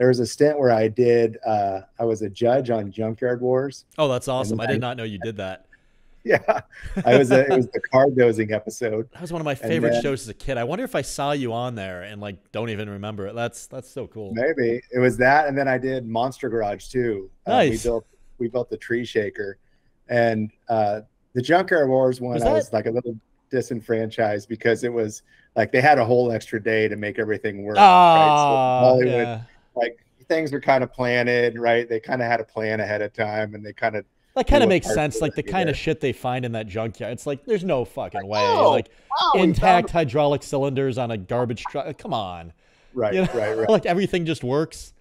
there was a stint where I did. Uh, I was a judge on Junkyard Wars. Oh, that's awesome! I did not know you did that. Yeah, I was. A, it was the car dozing episode. That was one of my favorite then, shows as a kid. I wonder if I saw you on there and like don't even remember it. That's that's so cool. Maybe it was that, and then I did Monster Garage too. Nice. Uh, we built we built the Tree Shaker, and uh, the Junkyard Wars one. Was I was like a little disenfranchised because it was like they had a whole extra day to make everything work. Oh, right? so Hollywood, yeah. Like things were kind of planted, right? They kind of had a plan ahead of time, and they kind of that kind of makes sense. Like the kind of shit they find in that junkyard. It's like there's no fucking way. Oh, like intact hydraulic cylinders on a garbage truck. Come on. Right, you know? right, right. like everything just works.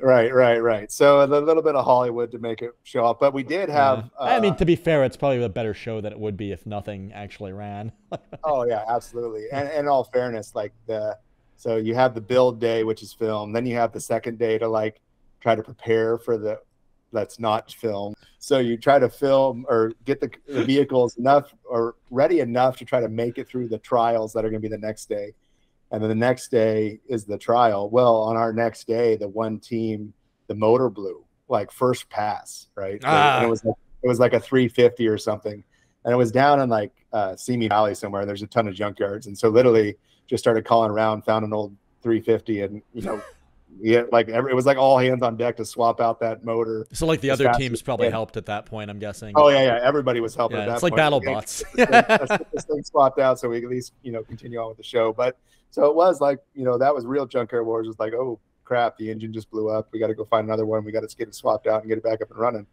Right, right, right. So a little bit of Hollywood to make it show up, but we did have. Yeah. Uh, I mean, uh, to be fair, it's probably a better show than it would be if nothing actually ran. oh yeah, absolutely. And, and in all fairness, like the so you have the build day, which is film. Then you have the second day to like try to prepare for the that's not film. So you try to film or get the, the vehicles enough or ready enough to try to make it through the trials that are going to be the next day and then the next day is the trial. Well, on our next day, the one team, the motor blew like first pass, right? Ah. And it was like, it was like a 350 or something, and it was down in like uh, Simi Valley somewhere. There's a ton of junkyards, and so literally just started calling around, found an old 350, and you know. Yeah, like every, it was like all hands on deck to swap out that motor. So like the other teams probably helped at that point. I'm guessing. Oh yeah, yeah. Everybody was helping. Yeah, it's like battle bots. let's this thing swapped out so we at least you know continue on with the show. But so it was like, you know, that was real junkyard wars. It was like, oh crap, the engine just blew up. We got to go find another one. We got to get it swapped out and get it back up and running.